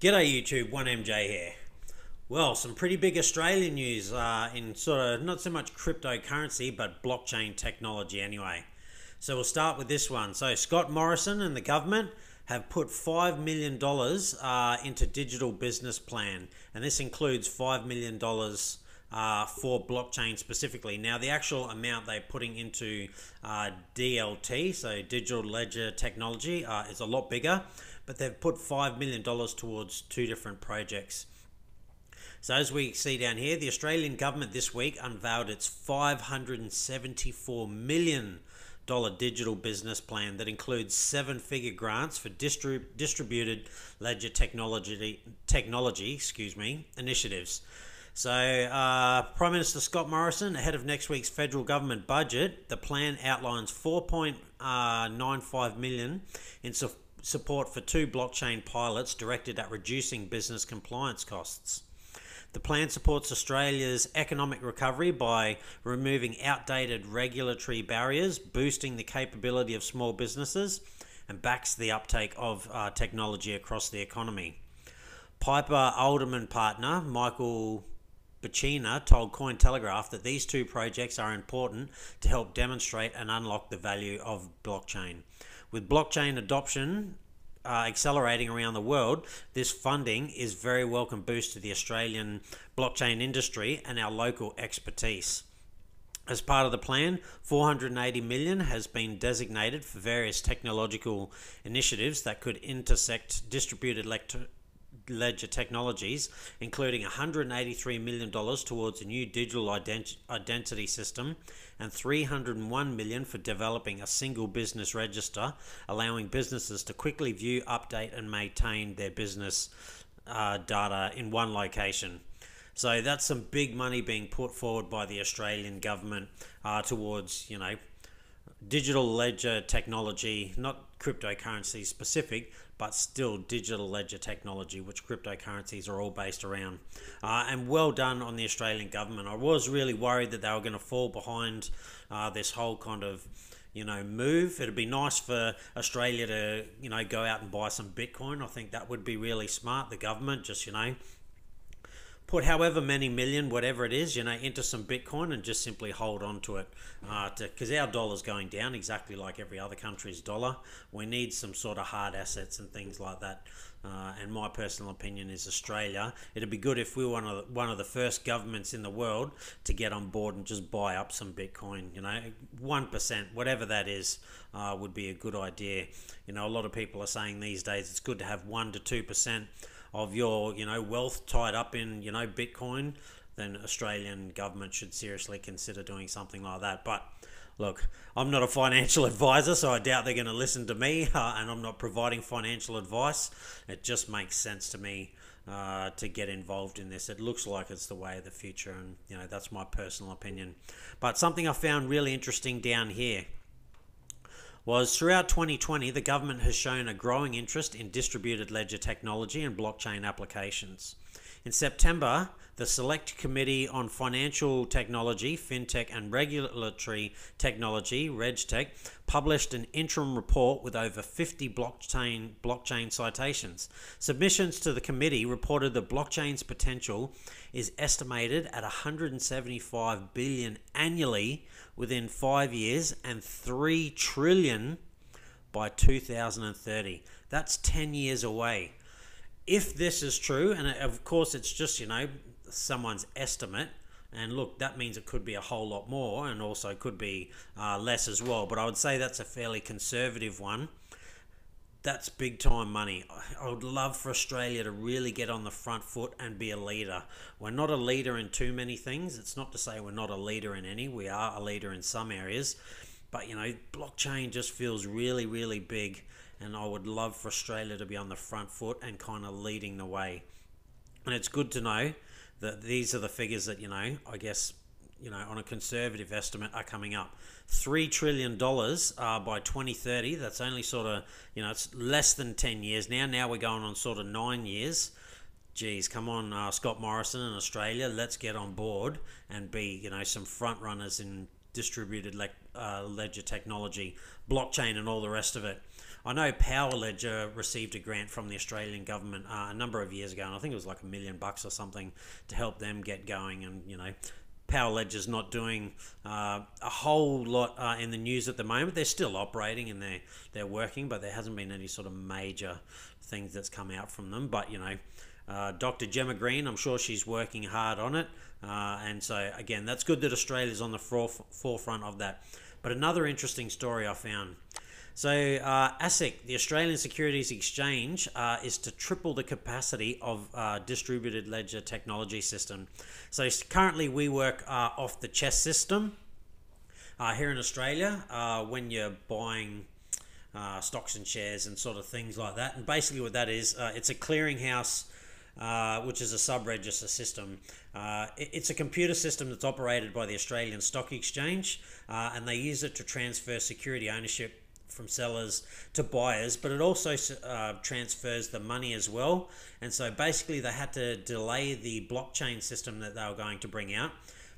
G'day YouTube, 1MJ here. Well, some pretty big Australian news uh, in sort of not so much cryptocurrency, but blockchain technology anyway. So we'll start with this one. So Scott Morrison and the government have put $5 million uh, into digital business plan, and this includes $5 million uh, for blockchain specifically. Now, the actual amount they're putting into uh, DLT, so digital ledger technology, uh, is a lot bigger, but they've put $5 million towards two different projects. So, as we see down here, the Australian government this week unveiled its $574 million digital business plan that includes seven figure grants for distrib- distributed ledger technology, technology excuse me, initiatives. So, uh, Prime Minister Scott Morrison, ahead of next week's federal government budget, the plan outlines 4.95 million in su- support for two blockchain pilots directed at reducing business compliance costs. The plan supports Australia's economic recovery by removing outdated regulatory barriers, boosting the capability of small businesses, and backs the uptake of uh, technology across the economy. Piper Alderman partner Michael Bacina told Cointelegraph that these two projects are important to help demonstrate and unlock the value of blockchain. With blockchain adoption uh, accelerating around the world, this funding is very welcome boost to the Australian blockchain industry and our local expertise. As part of the plan, 480 million has been designated for various technological initiatives that could intersect distributed lecture ledger technologies, including $183 million towards a new digital ident- identity system and 301 million for developing a single business register, allowing businesses to quickly view, update, and maintain their business uh, data in one location. So that's some big money being put forward by the Australian government uh, towards, you know, digital ledger technology, not cryptocurrency specific, but still digital ledger technology, which cryptocurrencies are all based around. Uh, and well done on the Australian government. I was really worried that they were going to fall behind uh, this whole kind of you know move it'd be nice for australia to you know go out and buy some bitcoin i think that would be really smart the government just you know put however many million, whatever it is, you know, into some Bitcoin and just simply hold on to it. Because uh, our dollar's going down exactly like every other country's dollar. We need some sort of hard assets and things like that. Uh, and my personal opinion is Australia. It'd be good if we were one of the, one of the first governments in the world to get on board and just buy up some Bitcoin. You know, one percent, whatever that is, uh, would be a good idea. You know, a lot of people are saying these days it's good to have one to two percent of your you know wealth tied up in you know Bitcoin, then Australian government should seriously consider doing something like that. But look, I'm not a financial advisor, so I doubt they're going to listen to me, uh, and I'm not providing financial advice. It just makes sense to me uh, to get involved in this. It looks like it's the way of the future, and you know that's my personal opinion. But something I found really interesting down here was throughout 2020, the government has shown a growing interest in distributed ledger technology and blockchain applications. In September, the Select Committee on Financial Technology, FinTech and Regulatory Technology, RegTech, published an interim report with over 50 blockchain blockchain citations. Submissions to the committee reported that blockchain's potential is estimated at 175 billion annually within 5 years and 3 trillion by 2030. That's 10 years away if this is true, and of course it's just, you know, someone's estimate, and look, that means it could be a whole lot more and also could be uh, less as well, but I would say that's a fairly conservative one. That's big time money. I would love for Australia to really get on the front foot and be a leader. We're not a leader in too many things. It's not to say we're not a leader in any. We are a leader in some areas. But, you know, blockchain just feels really, really big and I would love for Australia to be on the front foot and kind of leading the way. And it's good to know that these are the figures that you know, I guess, you know, on a conservative estimate, are coming up. Three trillion dollars uh, by 2030. That's only sort of, you know, it's less than 10 years now. Now we're going on sort of nine years. Geez, come on, uh, Scott Morrison in Australia. Let's get on board and be, you know, some front runners in distributed le- uh, ledger technology, blockchain, and all the rest of it. I know Power Ledger received a grant from the Australian government uh, a number of years ago, and I think it was like a million bucks or something to help them get going. And you know, Power Ledger's not doing uh, a whole lot uh, in the news at the moment. They're still operating and they're they're working, but there hasn't been any sort of major things that's come out from them. But you know, uh, Dr. Jemma Green, I'm sure she's working hard on it, uh, and so again, that's good that Australia's on the forefront of that. But another interesting story I found. So, uh, ASIC, the Australian Securities Exchange, uh, is to triple the capacity of uh, distributed ledger technology system. So, currently we work uh, off the CHESS system uh, here in Australia uh, when you're buying stocks and shares and sort of things like that. And basically, what that is, it's a clearinghouse. Uh, which is a sub-register system. Uh, it, it's a computer system that's operated by the Australian Stock Exchange, uh, and they use it to transfer security ownership from sellers to buyers, but it also uh, transfers the money as well. And so basically, they had to delay the blockchain system that they were going to bring out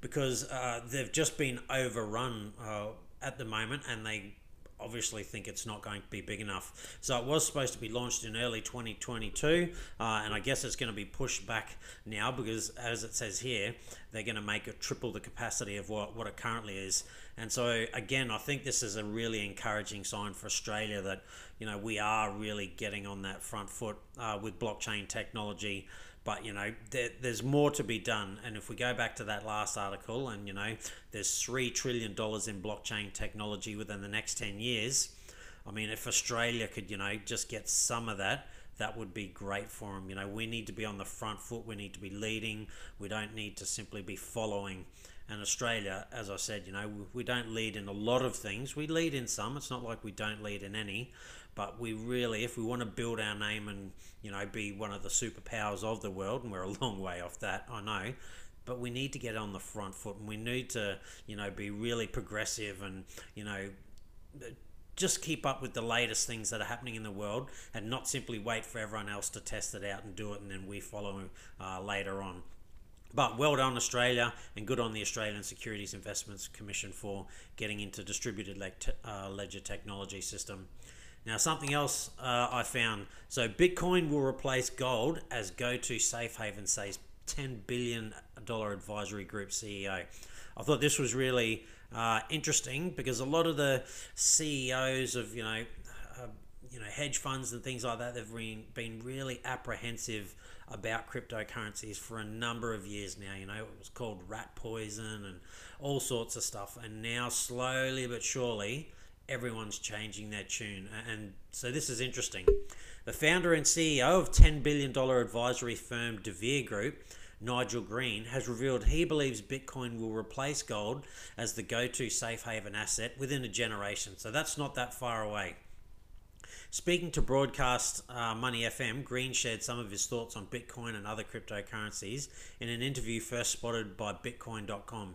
because uh, they've just been overrun uh, at the moment and they obviously think it's not going to be big enough. So it was supposed to be launched in early 2022, uh, and I guess it's going to be pushed back now because, as it says here, they're going to make it triple the capacity of what, what it currently is. And so, again, I think this is a really encouraging sign for Australia that, you know, we are really getting on that front foot uh, with blockchain technology. But you know there, there's more to be done. And if we go back to that last article and you know there's 3 trillion dollars in blockchain technology within the next 10 years i mean if australia could you know just get some of that that would be great for them you know we need to be on the front foot. We need to be leading. We don't need to simply be following and Australia, as I said, you know, we don't lead in a lot of things. We lead in some. It's not like we don't lead in any. But we really, if we want to build our name and you know be one of the superpowers of the world, and we're a long way off that, I know. But we need to get on the front foot, and we need to you know be really progressive and you know just keep up with the latest things that are happening in the world and not simply wait for everyone else to test it out and do it and then we follow uh, later on. But well done, Australia, and good on the Australian Securities Investments Commission for getting into distributed uh, ledger technology system. Now, something else uh, I found. So, Bitcoin will replace gold as go to safe haven, says $10 billion advisory group CEO. I thought this was really uh, interesting because a lot of the CEOs of, you know, uh, you know, hedge funds and things like that, they've been, been really apprehensive about cryptocurrencies for a number of years now. You know, it was called rat poison and all sorts of stuff. And now, slowly but surely, everyone's changing their tune. And so this is interesting. The founder and CEO of $10 billion advisory firm De Vere Group, Nigel Green, has revealed he believes Bitcoin will replace gold as the go to safe haven asset within a generation. So that's not that far away. Speaking to Broadcast uh, Money FM, Green shared some of his thoughts on Bitcoin and other cryptocurrencies in an interview first spotted by Bitcoin.com.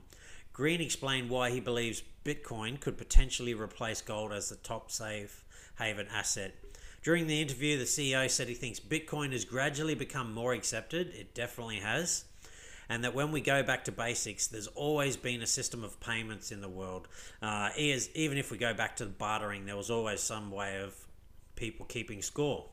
Green explained why he believes Bitcoin could potentially replace gold as the top safe haven asset. During the interview, the CEO said he thinks Bitcoin has gradually become more accepted. It definitely has. And that when we go back to basics, there's always been a system of payments in the world. Uh, even if we go back to bartering, there was always some way of people keeping score.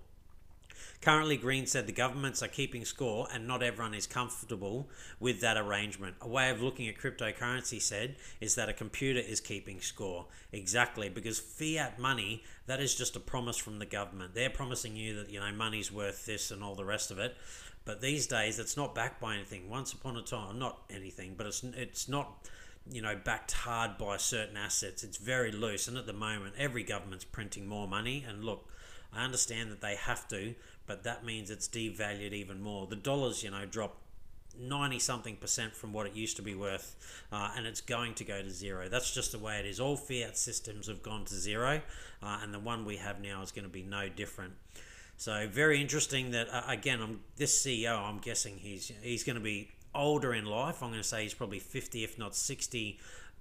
Currently, Green said the governments are keeping score and not everyone is comfortable with that arrangement. A way of looking at cryptocurrency said is that a computer is keeping score. Exactly, because fiat money, that is just a promise from the government. They're promising you that, you know, money's worth this and all the rest of it. But these days, it's not backed by anything. Once upon a time, not anything, but it's, it's not you know, backed hard by certain assets. It's very loose, and at the moment, every government's printing more money. And look, I understand that they have to, but that means it's devalued even more. The dollars, you know, dropped 90 something percent from what it used to be worth, uh, and it's going to go to zero. That's just the way it is. All fiat systems have gone to zero, uh, and the one we have now is going to be no different. So very interesting that uh, again, I'm this CEO. I'm guessing he's he's going to be older in life. I'm going to say he's probably 50, if not 60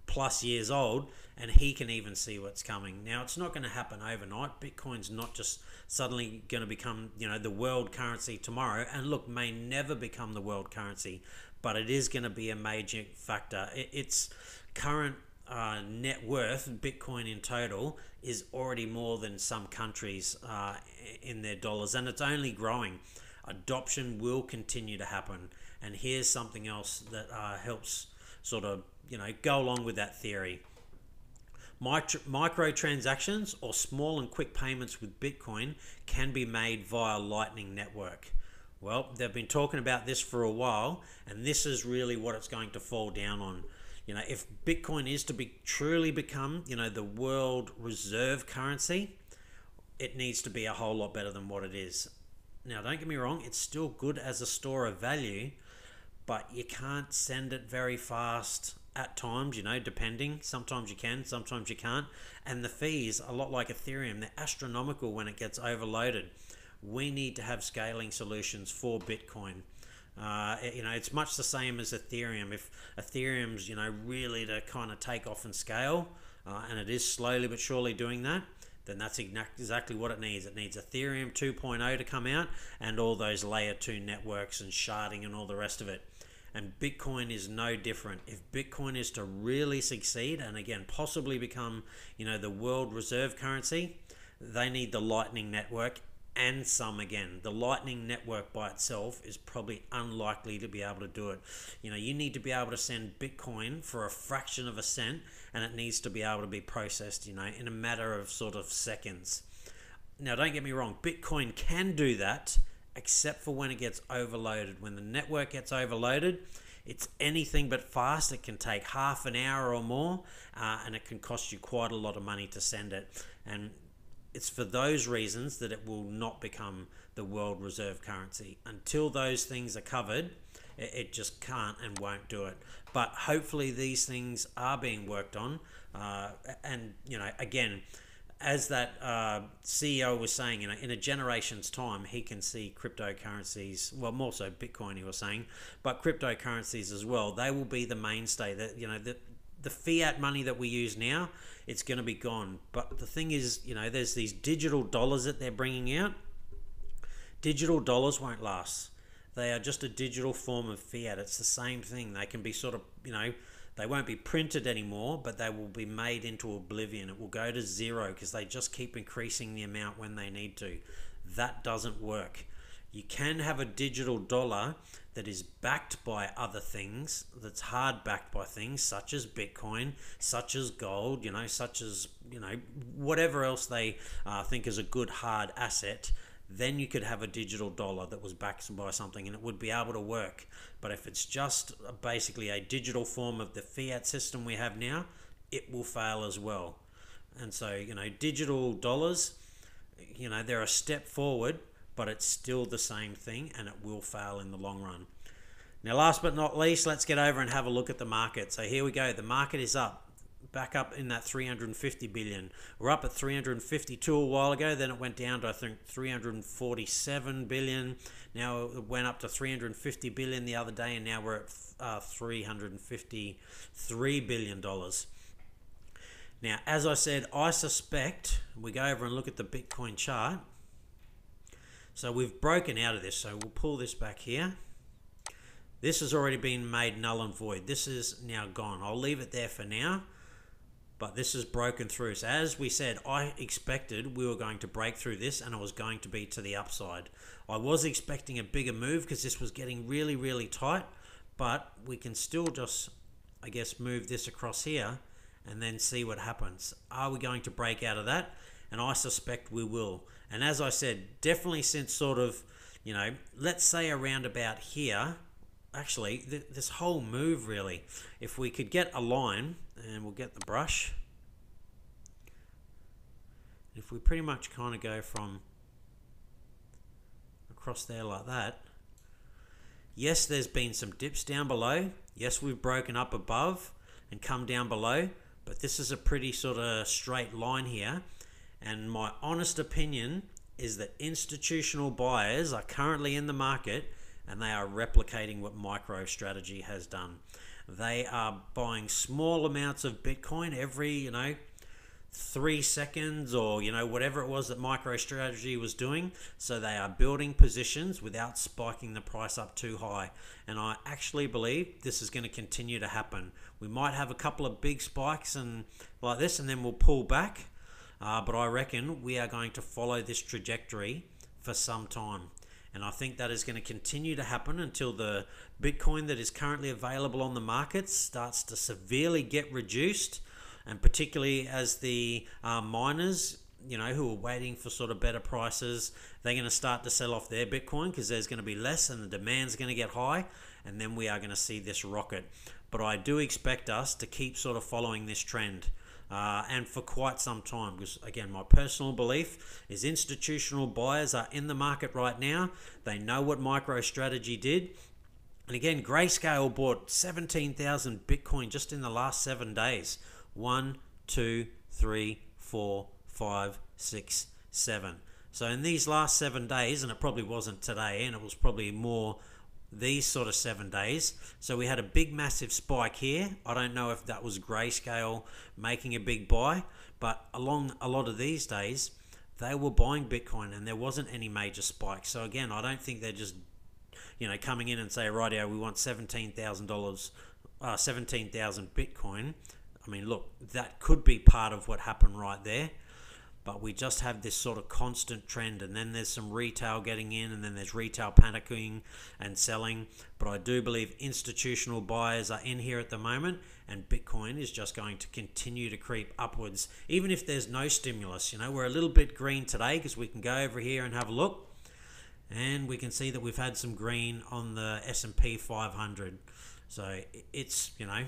plus years old, and he can even see what's coming. Now, it's not going to happen overnight. Bitcoin's not just suddenly going to become, you know, the world currency tomorrow. And look, may never become the world currency, but it is going to be a major factor. Its current uh, net worth, Bitcoin in total, is already more than some countries uh, in their dollars, and it's only growing. Adoption will continue to happen, and here's something else that uh, helps sort of you know go along with that theory. Micro, microtransactions or small and quick payments with Bitcoin can be made via Lightning Network. Well, they've been talking about this for a while, and this is really what it's going to fall down on. You know, if Bitcoin is to be truly become, you know, the world reserve currency, it needs to be a whole lot better than what it is. Now, don't get me wrong, it's still good as a store of value, but you can't send it very fast at times, you know, depending. Sometimes you can, sometimes you can't. And the fees, a lot like Ethereum, they're astronomical when it gets overloaded. We need to have scaling solutions for Bitcoin. Uh, you know, it's much the same as Ethereum. If Ethereum's, you know, really to kind of take off and scale, uh, and it is slowly but surely doing that, then that's exactly what it needs. It needs Ethereum 2.0 to come out and all those layer 2 networks and sharding and all the rest of it. And Bitcoin is no different. If Bitcoin is to really succeed and again possibly become, you know, the world reserve currency, they need the Lightning Network and some again. The Lightning Network by itself is probably unlikely to be able to do it. You know, you need to be able to send Bitcoin for a fraction of a cent and it needs to be able to be processed, you know, in a matter of sort of seconds. Now, don't get me wrong, Bitcoin can do that except for when it gets overloaded. When the network gets overloaded, it's anything but fast. It can take half an hour or more, uh, and it can cost you quite a lot of money to send it. And it's for those reasons that it will not become the world reserve currency. Until those things are covered, it, it just can't and won't do it. But hopefully, these things are being worked on. Uh, and, you know, again, as that uh, CEO was saying, you know, in a generation's time, he can see cryptocurrencies, well, more so Bitcoin, he was saying, but cryptocurrencies as well. They will be the mainstay. That you know, the the fiat money that we use now, it's going to be gone. But the thing is, you know, there's these digital dollars that they're bringing out. Digital dollars won't last. They are just a digital form of fiat. It's the same thing. They can be sort of, you know, they won't be printed anymore, but they will be made into oblivion. It will go to zero because they just keep increasing the amount when they need to. That doesn't work. You can have a digital dollar that is backed by other things, that's hard backed by things such as Bitcoin, such as gold, you know, such as, you know, whatever else they uh, think is a good hard asset then you could have a digital dollar that was backed by something and it would be able to work. But if it's just basically a digital form of the fiat system we have now, it will fail as well. And so, you know, digital dollars, you know, they're a step forward, but it's still the same thing and it will fail in the long run. Now, last but not least, let's get over and have a look at the market. So here we go. The market is up back up in that 350 billion. We're up at 352 a while ago, then it went down to I think 347 billion. Now it went up to 350 billion the other day, and now we're at uh, 353 billion dollars. Now, as I said, I suspect we go over and look at the Bitcoin chart. So we've broken out of this. So we'll pull this back here. This has already been made null and void. This is now gone. I'll leave it there for now but this has broken through. So as we said, I expected we were going to break through this and it was going to be to the upside. I was expecting a bigger move because this was getting really, really tight, but we can still just, I guess, move this across here and then see what happens. Are we going to break out of that? And I suspect we will. And as I said, definitely since sort of, you know, let's say around about here, actually, th this whole move really, if we could get a line, and we'll get the brush, if we pretty much kind of go from across there like that, yes, there's been some dips down below. Yes, we've broken up above and come down below, but this is a pretty sort of straight line here. And my honest opinion is that institutional buyers are currently in the market and they are replicating what MicroStrategy has done. They are buying small amounts of Bitcoin every, you know, three seconds or you know whatever it was that MicroStrategy was doing. So they are building positions without spiking the price up too high. And I actually believe this is going to continue to happen. We might have a couple of big spikes and like this, and then we'll pull back. Uh, but I reckon we are going to follow this trajectory for some time. And I think that is going to continue to happen until the Bitcoin that is currently available on the market starts to severely get reduced. And particularly as the uh, miners, you know, who are waiting for sort of better prices, they're going to start to sell off their Bitcoin because there's going to be less and the demand's going to get high. And then we are going to see this rocket. But I do expect us to keep sort of following this trend uh, and for quite some time. Because, again, my personal belief is institutional buyers are in the market right now. They know what MicroStrategy did. And again, Grayscale bought 17,000 Bitcoin just in the last seven days. One, two, three, four, five, six, seven. So in these last seven days, and it probably wasn't today, and it was probably more these sort of seven days. So we had a big, massive spike here. I don't know if that was grayscale making a big buy, but along a lot of these days, they were buying Bitcoin and there wasn't any major spike. So again, I don't think they're just, you know, coming in and say, right, rightio, we want seventeen thousand uh, dollars, seventeen thousand Bitcoin. I mean, look, that could be part of what happened right there but we just have this sort of constant trend and then there's some retail getting in and then there's retail panicking and selling. But i do believe institutional buyers are in here at the moment and bitcoin is just going to continue to creep upwards even if there's no stimulus. You know we're a little bit green today because we can go over here and have a look and we can see that we've had some green on the s&p 500 so it's you know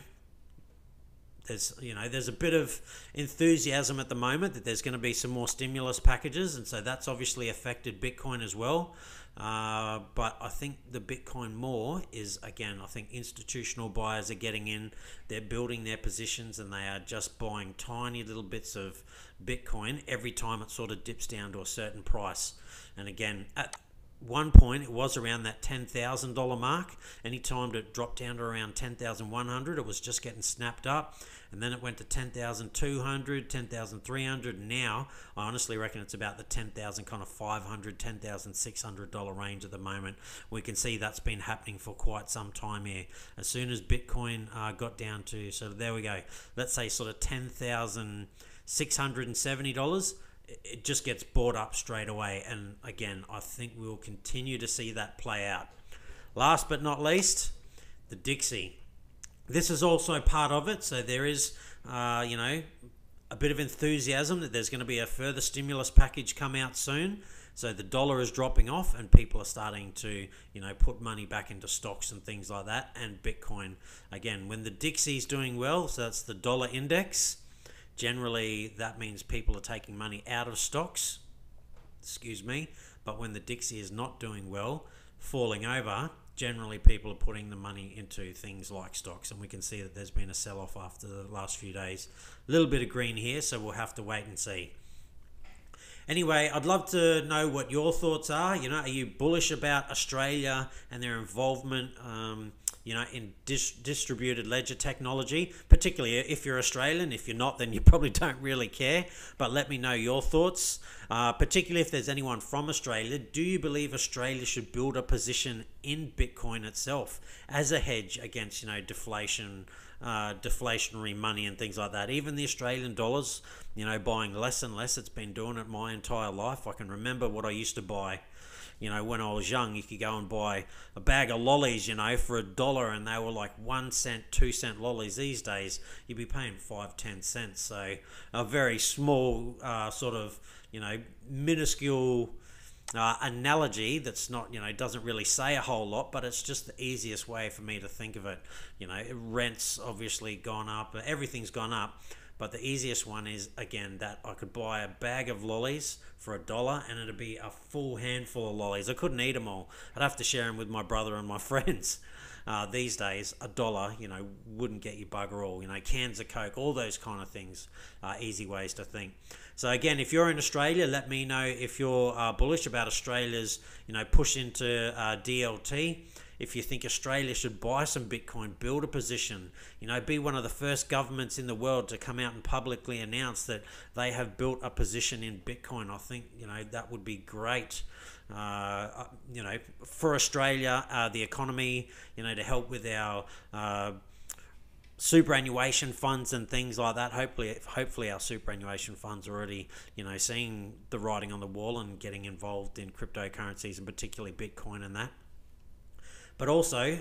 there's you know there's a bit of enthusiasm at the moment that there's going to be some more stimulus packages, and so that's obviously affected Bitcoin as well. Uh, but I think the Bitcoin more is again, I think institutional buyers are getting in, they're building their positions, and they are just buying tiny little bits of Bitcoin every time it sort of dips down to a certain price. And again, at one point it was around that $10,000 mark. Anytime it dropped down to around 10,100, it was just getting snapped up and then it went to 10,200, 10,300. Now, I honestly reckon it's about the 10,000 kind of 500, 10,600 dollar range at the moment. We can see that's been happening for quite some time here. As soon as Bitcoin uh, got down to, so there we go, let's say sort of 10,670 dollars it just gets bought up straight away. And again, I think we will continue to see that play out. Last but not least, the Dixie. This is also part of it. So there is, uh, you know, a bit of enthusiasm that there's going to be a further stimulus package come out soon. So the dollar is dropping off, and people are starting to, you know, put money back into stocks and things like that. And Bitcoin, again, when the Dixie's doing well, so that's the dollar index. Generally, that means people are taking money out of stocks. Excuse me. But when the Dixie is not doing well, falling over, generally people are putting the money into things like stocks, and we can see that there's been a sell off after the last few days. A little bit of green here, so we'll have to wait and see. Anyway, I'd love to know what your thoughts are. You know, are you bullish about Australia and their involvement? Um, you know, in dis- distributed ledger technology, particularly if you're Australian. If you're not, then you probably don't really care. But let me know your thoughts, uh, particularly if there's anyone from Australia. Do you believe Australia should build a position in Bitcoin itself as a hedge against, you know, deflation? Uh, deflationary money and things like that. Even the Australian dollars, you know, buying less and less. It's been doing it my entire life. I can remember what I used to buy you know, when I was young, you could go and buy a bag of lollies, you know, for a dollar, and they were like one cent, two cent lollies. These days, you'd be paying five, ten cents. So a very small, uh, sort of, you know, minuscule. Uh, analogy that's not you know doesn't really say a whole lot but it's just the easiest way for me to think of it you know rents obviously gone up everything's gone up but the easiest one is again that I could buy a bag of lollies for a dollar, and it'd be a full handful of lollies. I couldn't eat them all. I'd have to share them with my brother and my friends. Uh, these days, a dollar, you know, wouldn't get you bugger all. You know, cans of Coke, all those kind of things are easy ways to think. So again, if you're in Australia, let me know if you're uh, bullish about Australia's, you know, push into uh, DLT if you think Australia should buy some Bitcoin, build a position, you know, be one of the first governments in the world to come out and publicly announce that they have built a position in Bitcoin, I think, you know, that would be great. Uh, uh you know, for Australia, uh, the economy, you know, to help with our uh, superannuation funds and things like that. Hopefully, hopefully our superannuation funds are already, you know, seeing the writing on the wall and getting involved in cryptocurrencies and particularly Bitcoin and that. But also,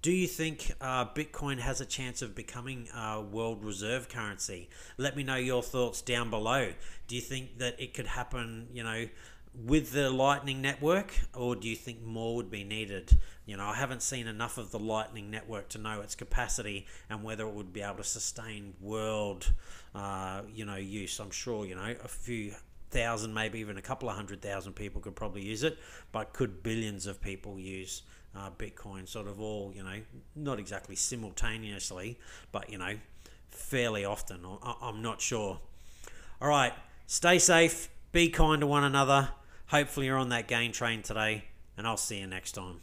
do you think uh, Bitcoin has a chance of becoming a world reserve currency? Let me know your thoughts down below. Do you think that it could happen, you know, with the Lightning Network, or do you think more would be needed? You know, I haven't seen enough of the Lightning Network to know its capacity and whether it would be able to sustain world, uh, you know, use. I'm sure, you know, a few thousand, maybe even a couple of hundred thousand people could probably use it, but could billions of people use uh, Bitcoin sort of all, you know, not exactly simultaneously, but, you know, fairly often. I'm not sure. All right, stay safe, be kind to one another. Hopefully, you're on that gain train today, and I'll see you next time.